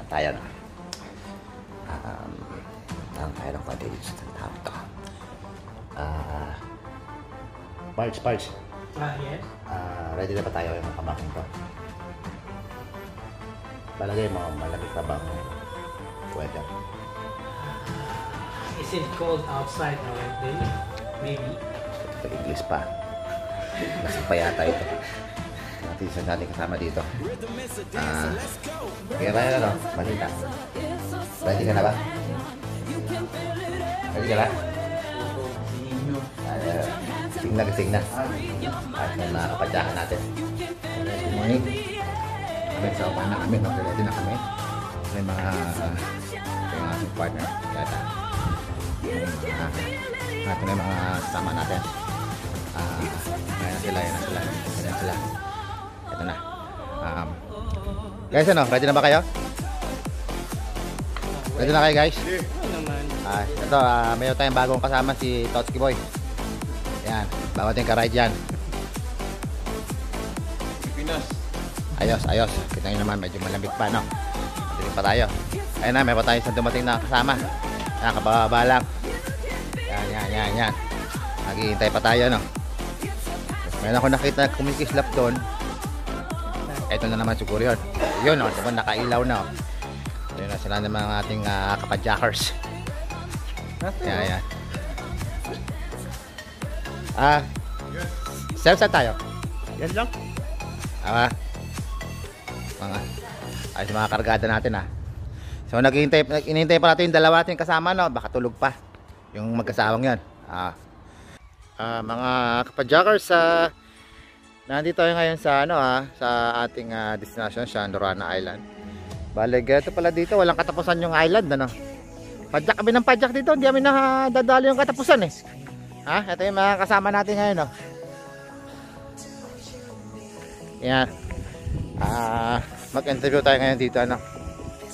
na tayo na. Um, tawag tayo ng konti dito sa tawag to. Ah, Parts, parts. Ah, yes. Ah, ready na ba tayo yung kamakin to? Balagay mo, malamig pa bang weather? Is it cold outside already? Maybe. Ito English pa. Lasing pa yata ito. Natin isa natin kasama dito. Ah, kaya tayo ano, balita. Ready ka na ba? Ready ka na? Uh, na, tingnan. At may mga kapadyakan natin. Good morning. Kami sa upan na kami? Ready na kami. May mga uh, yung aking partner. Yata. Yung at may mga kasama natin. Ah, ayan na sila, ayan na sila. Ayan na sila. Guys, ano? Ready na ba kayo? Ready na kayo, guys? Ano naman? Ah, ito, ah, mayroon tayong bagong kasama si Totski Boy. Yan, bago tayong karide dyan. Pinas. Ayos, ayos. Kita nyo naman, medyo malamig pa, no? Dilim pa tayo. Ayun na, may pa tayo isang dumating na kasama. Yan, kababa lang. Yan, yan, yan, yan. Naghihintay pa tayo, no? Meron ako nakita na kumikislap doon. Ito na naman siguro yun. Yun, no? Diba, nakailaw na, oh. Yun na sila naman ang ating uh, kapadjakers. Yan, yan. Ah, sir, saan tayo? Yan lang. Ah, mga ayos mga kargada natin ah. So naghihintay inihintay pa natin yung dalawa natin kasama no, baka tulog pa yung magkasawang 'yan. Ah. Ah, mga kapadjakers sa nandito tayo ngayon sa ano ah, sa ating ah, destination sa Norana Island. Bale, ito pala dito, walang katapusan yung island ano. Padyak kami ng padyak dito, hindi kami nadadali yung katapusan eh. Ha? Ito yung mga kasama natin ngayon no. Yan. Ah, mag-interview tayo ngayon dito ano.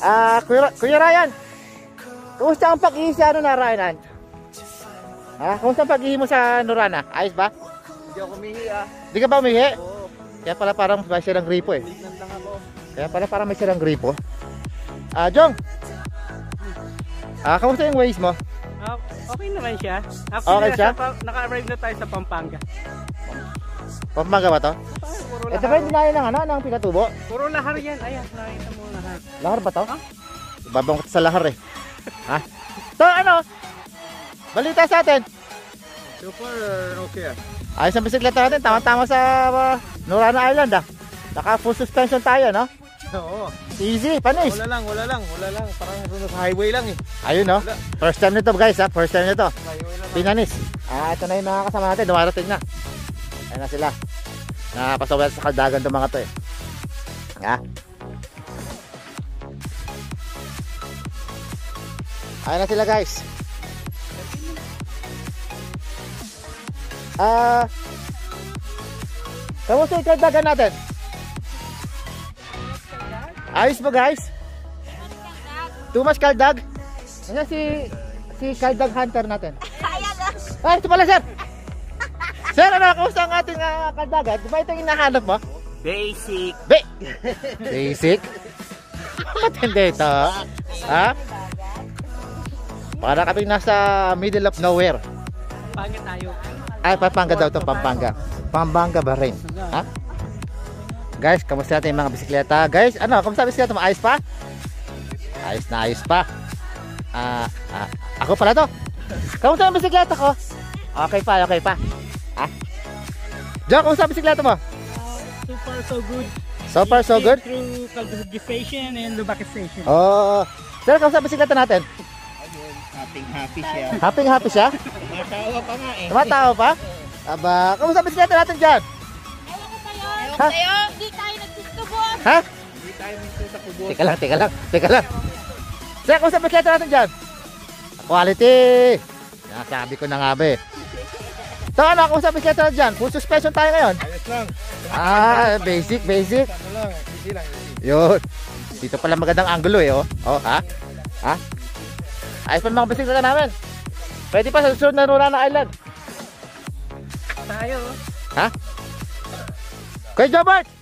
Ah, Kuya, Kuya Ryan. Kumusta ang pag-ihi sa ano na Ryan? Ha? Kumusta ang pag-ihi mo sa Norana? Ayos ba? Hindi ako umihi ah. Di ka ba umihi? Oo. Kaya pala parang may sirang gripo eh. Tignan lang ako. Kaya pala parang may sirang gripo. Ah, Jong. Ah, kamusta yung ways mo? Ah, okay naman siya. Okay siya? naka-arrive na tayo sa Pampanga. Pampanga ba to? Puro Ito ba yung dinayo ng ano, ng pinatubo? Puro lahar yan. Ayan, nakita mo lahar. Lahar ba to? Ha? Babang ko sa lahar eh. ha? To ano? Balita sa atin. So far, okay ah. Ayos ang bisikleta natin, tama-tama sa uh, Norana Island ah. Naka full suspension tayo, no? Oo. Easy, panis. Wala lang, wala lang, wala lang. Parang sa highway lang eh. Ayun, no? Wala. First time nito guys, ha? First time nito. Lang. Pinanis. Ah, ito na yung mga kasama natin, dumarating na. Ayan na sila. Nakapasawal sa kaldagan itong mga to eh. Ha? Ayan na sila guys. Ah, kamusta yung kaldagan natin? Ayos ba guys? Too much kaldag? Ano si si kaldag hunter natin? Ay, ito pala sir! Sir, ano, kamusta ang ating uh, kaldagan? Di ba ito yung hinahanap mo? Basic. Be! Basic? Matindi ito. Ha? Para kaming nasa middle of nowhere. Pampanga tayo. Ay, Pampanga daw to Pampanga. Pampanga ba rin? Ha? Guys, kamusta natin yung mga bisikleta? Guys, ano, kamusta ang bisikleta mo? Ayos pa? Ayos na ayos pa. Ah, ah, ako pala to. Kamusta ang bisikleta ko? Okay pa, okay pa. Ha? Joe, kamusta ang bisikleta mo? So far, so good. So far, so good? Through cultivation and lubrication. Oh, sir, kamusta ang bisikleta natin? Happy, happy siya. Happy happy siya? Matawa pa nga eh. Tumatao pa? Aba, kamusta ang bisikleta natin dyan? Ewan ko sa'yo. Ewan ko sa'yo. Hindi tayo nagtutubos. Ha? Hindi tayo sa kubo. Teka lang, teka lang, teka lang. Sir, kamusta ang bisikleta natin dyan? Quality! Nasabi ko na nga ba eh. So ano, kamusta ang bisikleta natin dyan? Full suspension tayo ngayon. Ayos lang. Ah, basic, basic. Ano lang, easy lang. Yun. Dito pala magandang angulo eh, oh. Oh, ha? Ha? Ayos pa mga bisikleta namin. Pwede pa sa susunod na Rurana Island. Tayo. Ha? Kuya Jobert!